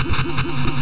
Ha ha ha ha!